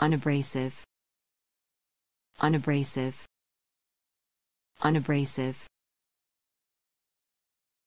unabrasive. Unabrasive. Unabrasive.